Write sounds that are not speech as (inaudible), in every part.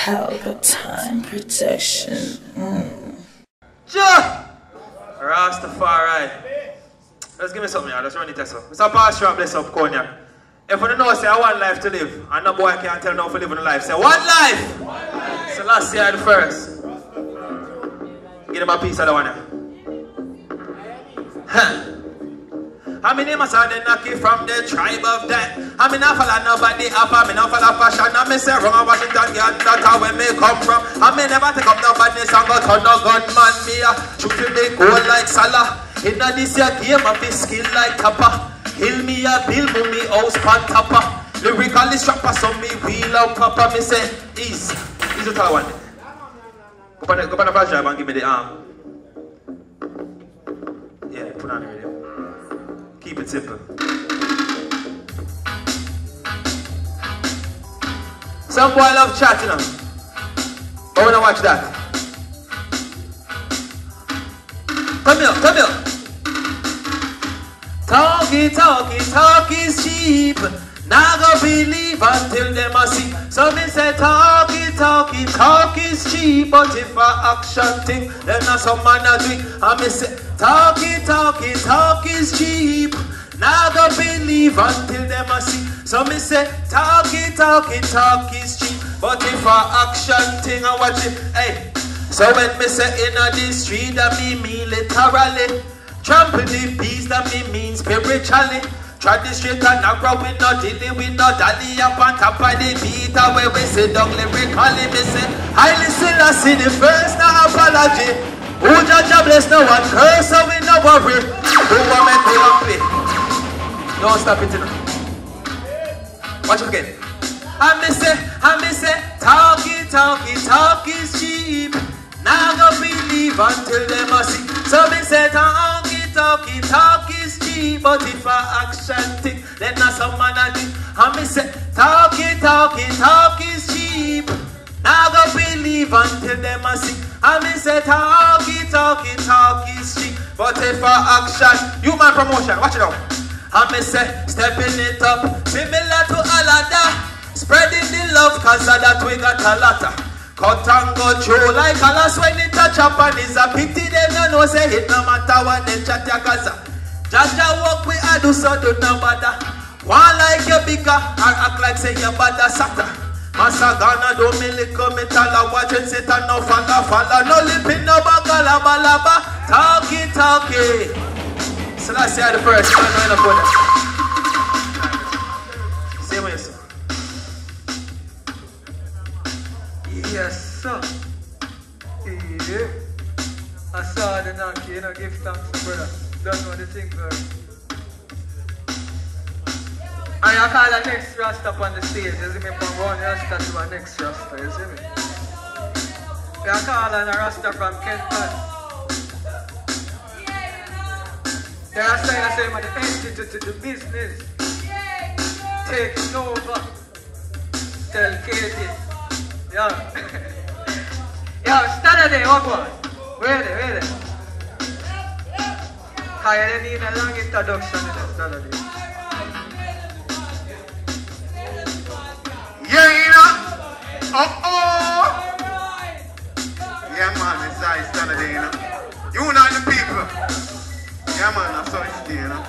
Palpatine protection. Mm. Ja! Rastafari. Let's give me something, y'all. Let's run it test up. Mr. Pastor, bless up, Konya. If you know, say, I want life to live, and no boy can't tell no for living a life. Say, one life! One life. Last year, the first. Give them a piece of the one. Huh. I mean, him a son and knocky from the tribe of that. I mean, I follow nobody up. I mean, I follow fashion. I mean, say wrong. I Washington, yeah, that's how where me come from. I mean, never take up no badness and go turn no gunman. Me a shoot me goal like Salah. In this year game, I be skill like Kappa. Kill me a bill, me house pan tapper. Lyrically strapper, so me wheel up papa. Me say, easy. Easy to one. Go on, go on the flash drive and give me the arm. Yeah, put on the radio. It simple. Some boy love chatting them. I wanna watch that. Come here, come here. Talky, talky, talk is cheap. Now go believe until them a see. So me say talky, talky, talk is cheap. But if a action thing, then a some man a drink. And me say talky, talky, talk is cheap. Now go believe until them a see. So me say talky, talky, talk is cheap. But if a action thing, I watch it. Hey. So when me say in a the street, that me mean literally. Trample the peace, that me mean spiritually. Try the straight and narrow, we no dilly, we no dally up on top of the beat where we sit down lyrically, me say, highly still I see the first, no apology. Who judge a bless, no one curse, so we no worry. Who want me to happy? Don't stop it, you. Watch it again. I me say, I me say, talky, talky, talk is cheap. Now go believe until they must see. So me say, talky, talky, talk is cheap. But if I action thing, then not some man do. And me say, talky, talky, talk is cheap. Now go believe until they must see. Me say, talky, talky, talk is cheap. But if I action, human promotion, watch it out. Me say, stepping it up, similar to Alada. Spreading the love, cause that we got a lot. Cut and go through like a when it touch up and it's a pity them no know say it no matter what they chat ya cause uh, Jaja walk we I do so do no bother One like you bigger or act like say you bother sata Massa Ghana do me lick me tala watch and sit and no falla falla. No lipping no bagala balaba. Talkie talkie So that's the first I know enough for that Same way sir Yes, sir. Yeah. Asadenaki, you know, give thanks brother. Don't know the thing, girl. And you call the next Rasta up on the stage, you see me from one Rasta to the next Rasta, you see me? You call on a Rasta from Kenton. The Rasta you say, man, the entity to the business. Taking over. Tell Katie. Yo. (laughs) Yo, Staddaday, walk on. Where there, where there? Kaya you need a long introduction in this, Staddaday. Yeah, you know. Oh, oh. Yeah, man, it's I Staddaday, you know. You know. Yeah, man, it's there, you know.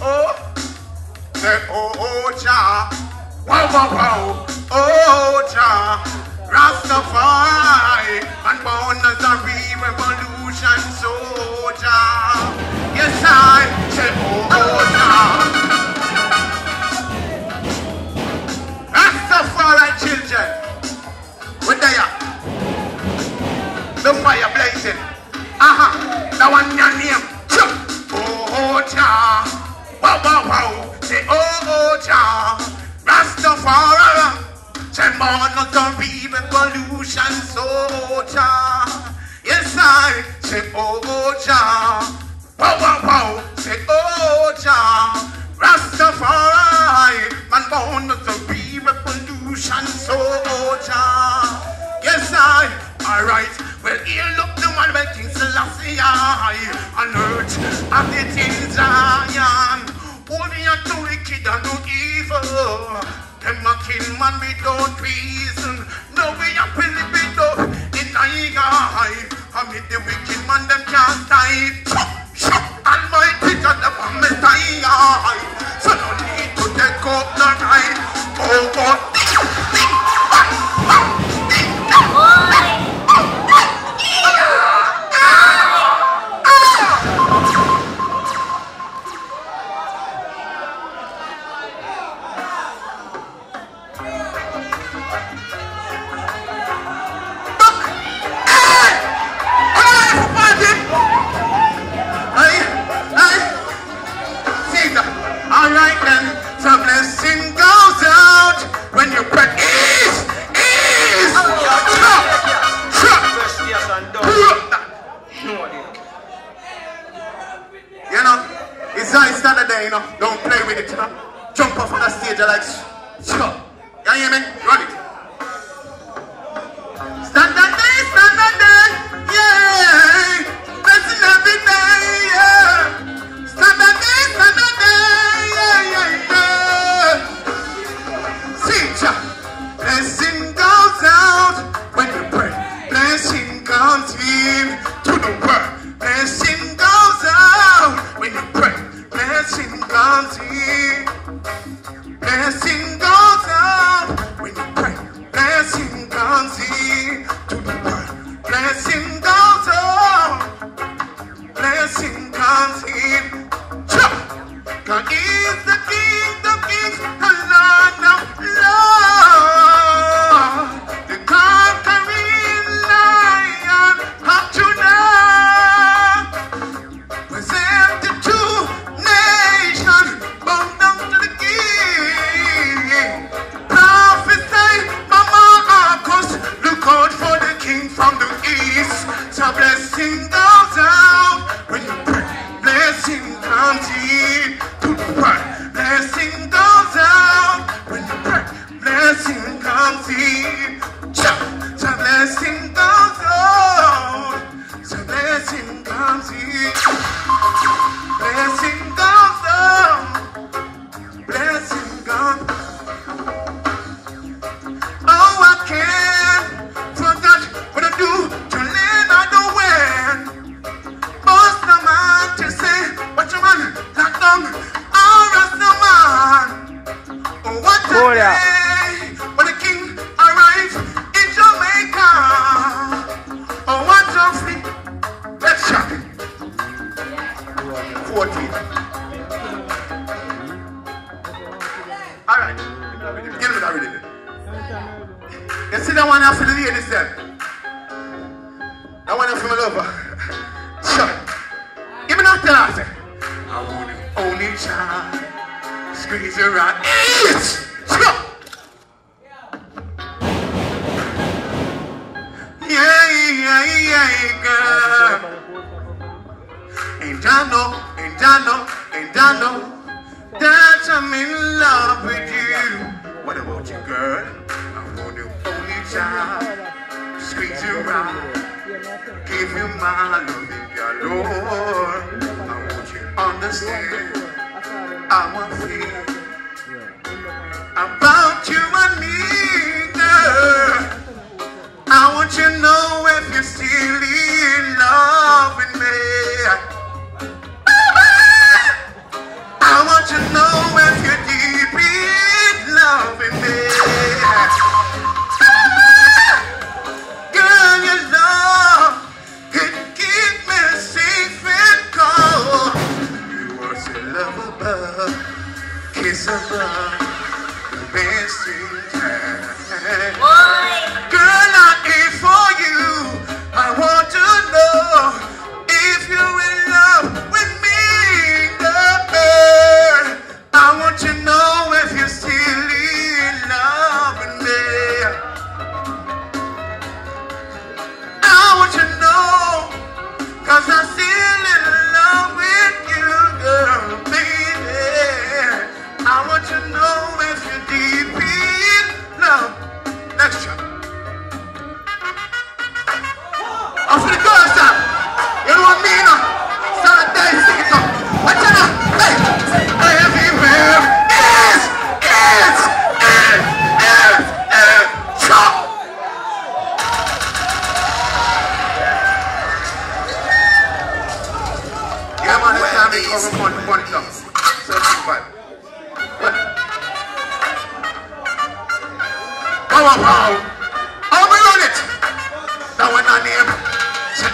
Oh. Say, oh, oh, Jah. Wow, wow, wow. Oh, Jah. Rastafari. Born as a revolution soldier. Yes, I say, oh, oh, Jah. Rastafari children. We're there. The fire blazing. Aha. That one your name. Oh, Jah. Wow, wow, wow. Say, oh, oh, Jah. Rastafari. Say, man, not a revolution soldier. Yes, I say, oh, oh, Jah. Wow, wow, wow. Say, oh, Jah. see. Pour it out. When the king arrives in Jamaica, oh, what a street, let's shop. 14. All right. Get it, I read it. You see that one after the ladies then? That one after my lover. Shut. Give me that after. I want an only child. Squeeze around. Eight! girl. And I know, and I know, and I know that I'm in love with you. What about you, girl? I want to hold you tight, squeeze you right, give you my loving Lord. I want you to understand how I feel. Don't you know if you're still in love with me? I want you to know if you're deep in love with me.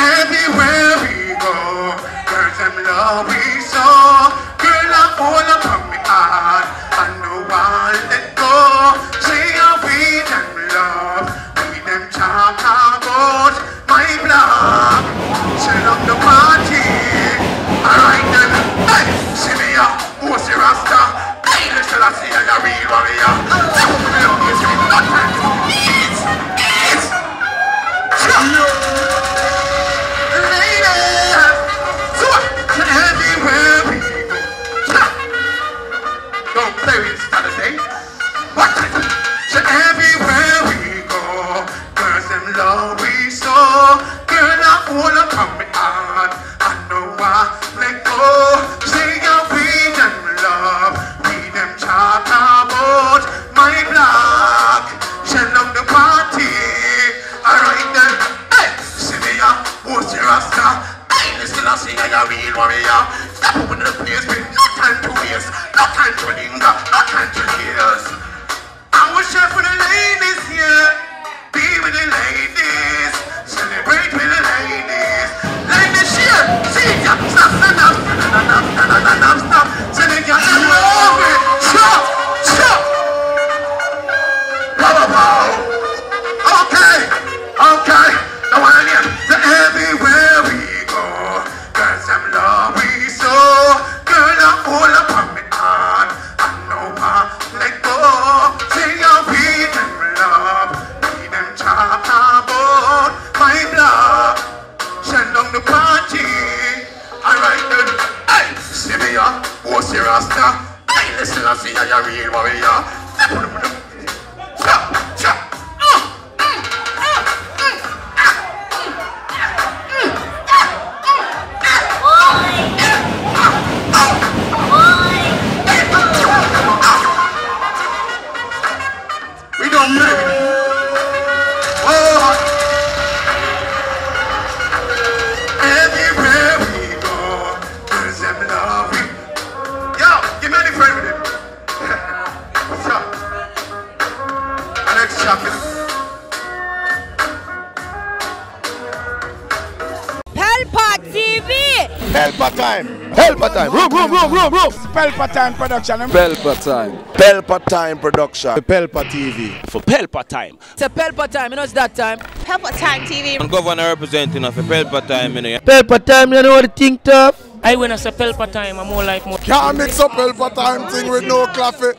Everywhere we go, girls them love we so. Girl, I hold up on me heart, I know I'll let go. Say how we them love, we them talk about my blood. Set up the party, alright then. Hey, see me up, who's the rasta? Hey, I see you're a real warrior. Widział, sam na nas, na nas, na nas, na nas, We don't play with it. Oh. Everywhere we go, there's them love. Yo, give me any friend with it. What's up? Alex Chaplin. Pelpa TV! Pelpa time. Pelpa time. Room, room, room, room, room. Pelpa time production. Pelpa time. Pelpa time production. The Pelpa TV. for Pelpa time. It's a Pelpa time, you know it's that time. Pelpa Time TV. And governor representing of Pelpa time, you know. Pelpa time, you know what the thing tough? I when I say Pelpa time, I'm more like more. Can't mix up Pelpa time thing with no coffee.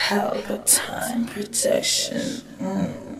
Help a time protection. Mm.